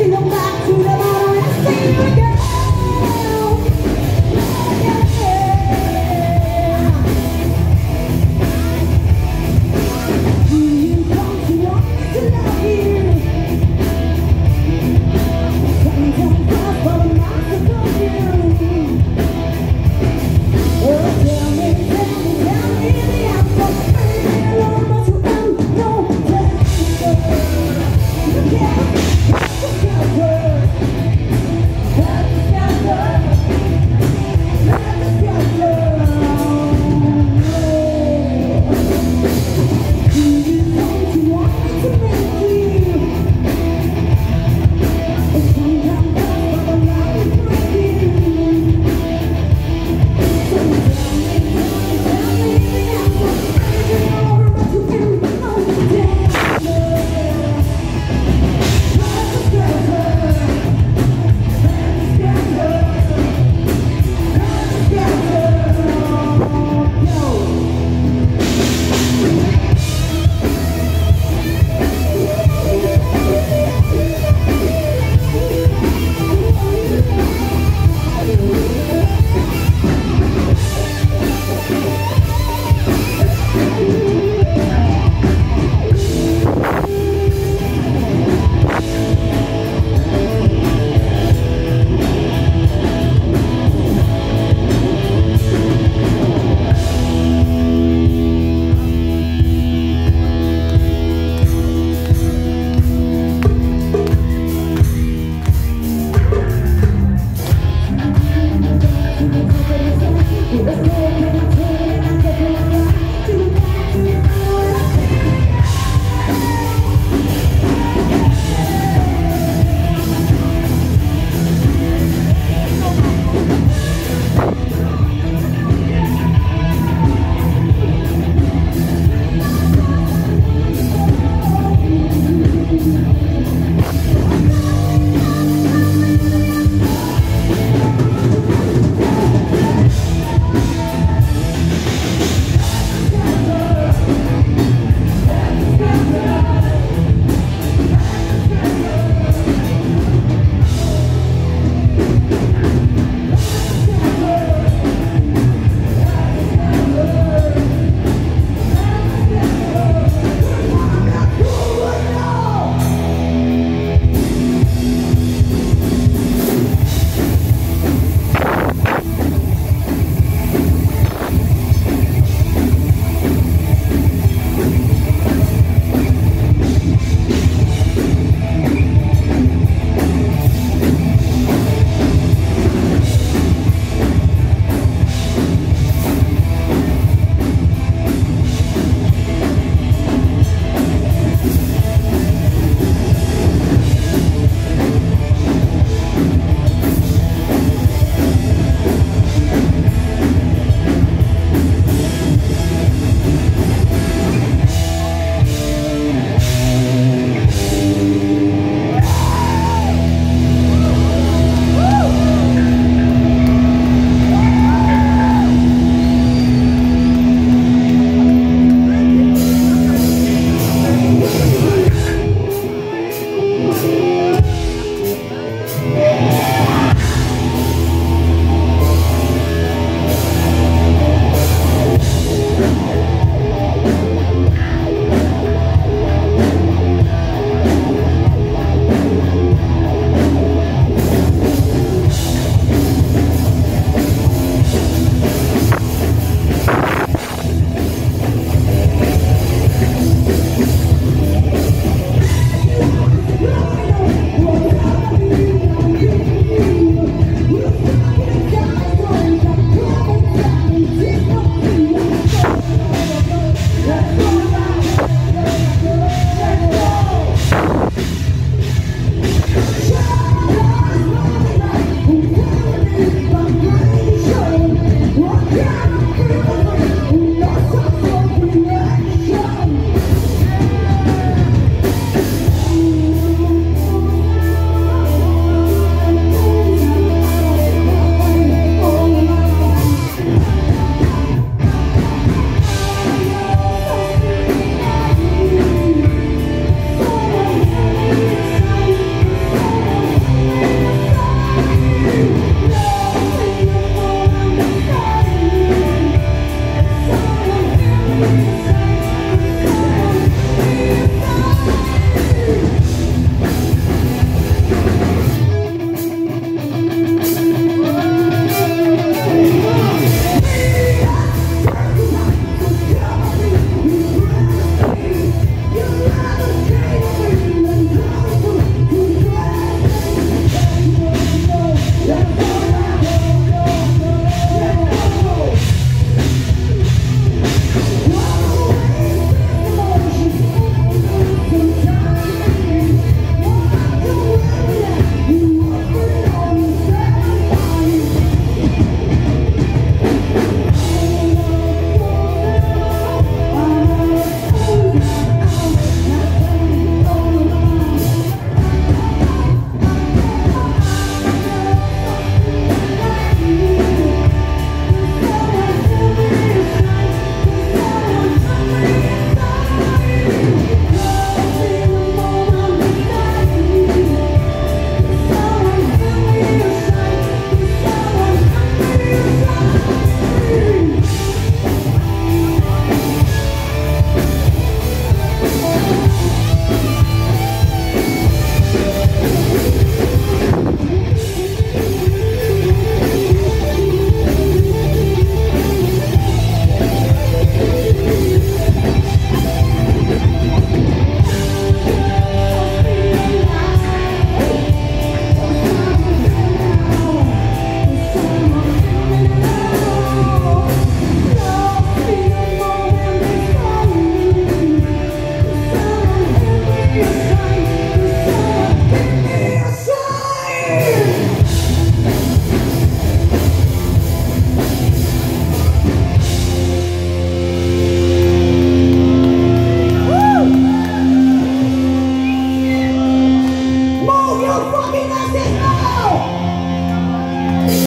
you know a